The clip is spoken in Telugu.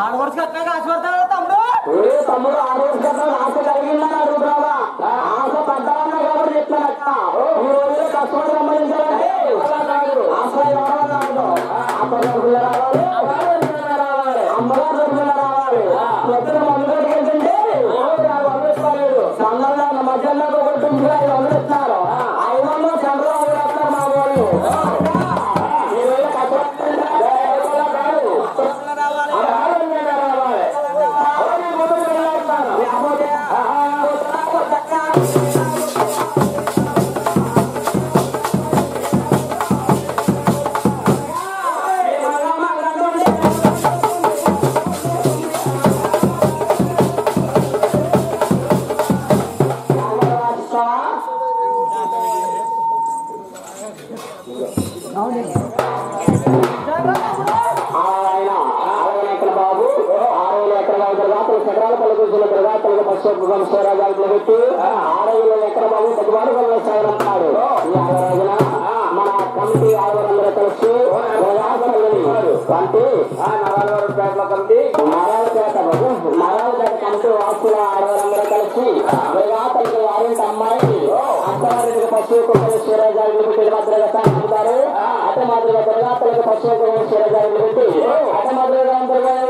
ఆరు వరకు కట్టినా ఆశ పడతారా తమ్ముడు ఏ తమ్ముడు ఆరు వరకు కట్టినా ఆశ కలిగిందని అడుగుతున్నావా ఆశ పడ్డావన్నా కాబట్టి చెప్తానక్క ఈ రోజు కష్టపడి సంబంధించాలంటే ఆశ రావాలి. అమ్మగారు దొరుకుతున్న రావాలి. ప్రతి మందులోకి వెళ్తుంటే సందర్భంగా మధ్యాహ్నం ఒకటి ఐదు వందలు ఇస్తారు ఐదు వందలు చంద్రబాబు మా వాళ్ళు. చక్రాల పల్లి కూర్చున్న దుర్గాతలకు పశ్చిమ వంశరాజాలు పెట్టి ఆరు ఎకర బాబు పెద్దవాడు వ్యవసాయం వంటి నరాలపేటలో కమిటీ నరాలపేట బాబు నరాలపేట కమిటీ వాసుల ఆడవారందరూ కలిసి దుర్గాతలకు వారింటి అమ్మాయి అత్తవారికి పశువు కుక్కలు సూర్యజాలు పెట్టి భద్రగా సాగుతారు అటు మాదిరిగా దుర్గాతలకు పశువు కుక్కలు సూర్యజాలు పెట్టి అటు మాదిరిగా అందరూ